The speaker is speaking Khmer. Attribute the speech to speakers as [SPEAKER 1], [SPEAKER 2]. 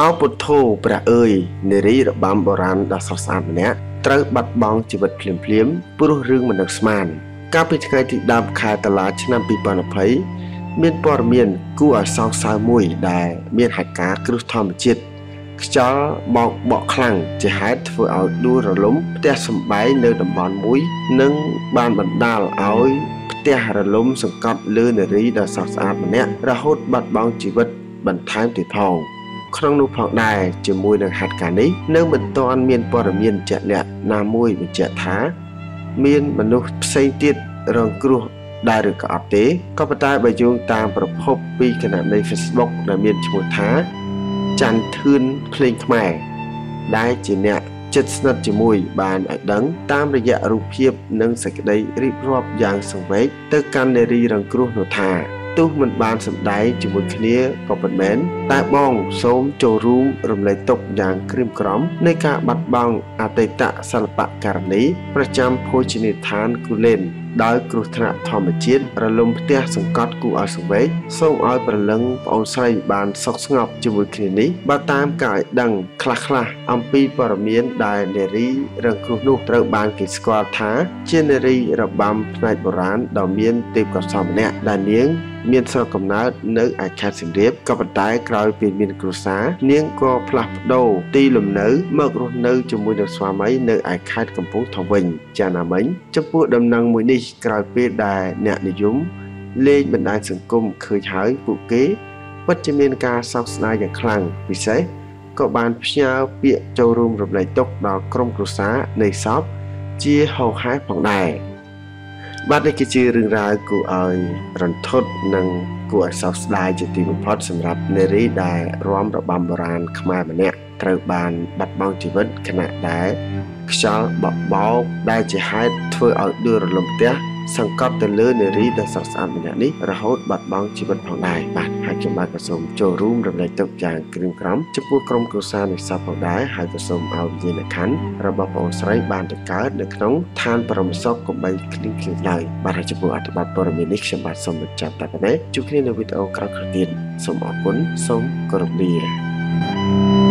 [SPEAKER 1] អោពុទ្ធោព្រះអើយនារីរបាំបុរាណដ៏ស្រស់ស្អាតម្នាក់ត្រូវបាត់បង់ជីវិតភ្លាមភ្លាមព្រោះរឿងមិននឹកស្មាន កាលពីថ្ងៃទី10ខែតុលាឆ្នាំ2020មានព័ត៌មានគួរឲ្យសង្ស័យមួយដែលមានហេតុការណ៍គ្រោះធម្មជាតិខ្យល់បោកបក់ខ្លាំងជាហេតុធ្វើឲ្យដួលរលំផ្ទះសម្បែងនៅតំបន់មួយ និងបានបណ្ដាលឲ្យផ្ទះរលំសង្កត់លើនារីដ៏ស្រស់ស្អាតម្នាក់រហូតបាត់បង់ជីវិតបន្ថែមទៀតផង។ ក្នុងនោះផងដែរជាមួយនឹងហេតុការណ៍នេះនៅមិនទាន់មានព័ត៌មានជាក់លាក់ណាមួយបញ្ជាក់ថា មានមនុស្សផ្សេងទៀតរងគ្រោះដែរឬក៏អត់ទេក៏ប៉ុន្តែបើយោងតាមប្រភពពីគណនី Facebook ដែលមានឈ្មោះថាច័ន្ទធឿនភ្លេងខ្មែរដែលជាអ្នកចិត្តស្និទ្ធជាមួយបានឲ្យដឹងតាមរយៈរូបភាពនិងសេចក្តីរៀបរាប់យ៉ាងសង្វេគទៅកាន់នារីរងគ្រោះនោះថា ទោះមិនបានសម្ដែងជាមួយគ្នាក៏ប៉ុន្មានតែបងសូមចូលរួមរំលែកទុកយ៉ាងក្រៀមក្រំនៃការបាត់បង់អតីតសិល្បករនីប្រចាំភោជនីយដ្ឋានគូលែនដោយគ្រោះថ្នាក់ធម្មជាតិរលំផ្ទះសង្កត់គូឲ្យសង្វេគសូមឲ្យប្រលឹងប្អូនស្រីបានសុខស្ងប់ជាមួយគ្នានេះបើតាមការឲ្យដឹងខ្លះខ្លះអំពីព័ត៌មានដែលនារីរងគ្រោះនោះត្រូវបានគេស្គាល់ថា ជានារីរបាំផ្នែកបុរាណដ៏មានទេពកោសល្យម្នាក់ដែលនាង មានស្រុកកំណើតនៅឯខេត្តសៀមរាបក៏ប៉ុន្តែក្រោយពីមានគ្រួសារនាងក៏ផ្លាស់ប្ដូរទីលំនៅមករស់នៅជាមួយនឹងស្វាមីនៅឯខេត្តកំពង់ធំវិញចាណាមិញចំពោះដំណឹងមួយនេះក្រោយពេលដែលអ្នកនិយមលេងបណ្ដាញសង្គមឃើញហើយពួកគេពិតជាមានការសោកស្ដាយយ៉ាងខ្លាំងពិសេសក៏បានផ្ញើពាក្យចូលរួមរំលែកទុក្ខដល់ក្រុមគ្រួសារនៃសពជាហោហែផងដែរ បាទនេះគឺជារឿងរ៉ាវគួរឲ្យរន្ធត់និងគួរឲ្យសោកស្ដាយជាទីបំផុតសម្រាប់នារីដែលរាំរបាំបុរាណខ្មែរម្នាក់ត្រូវបានបាត់បង់ជីវិតខណៈដែលខ្យល់បបោកដែលជាហេតុធ្វើឲ្យដួលរលំផ្ទះ សង្កត់ទៅលើនារីដ៏ស្រស់ស្អាតម្នាក់នេះរហូតបាត់បង់ជីវិតផងដែរបាទហើយខ្ញុំបាទក៏សូមចូលរួមរំលែកទុក្ខយ៉ាងក្រៀមក្រំចំពោះក្រុមគ្រួសារនៃសពផងដែរហើយក៏សូមឲ្យវិញ្ញាណក្ខន្ធរបស់បងស្រីបានទៅកើតនៅក្នុងឋានបរមសុខកុំបីឃ្លៀងឃ្លាតឡើយបាទហើយចំពោះអត្ថបទព័ត៌មាននេះខ្ញុំបាទសូមបញ្ចប់តែប៉ុណ្ណេះជួបគ្នានៅវីដេអូក្រោយៗទៀតសូមអរគុណសូមគោរពលា thank you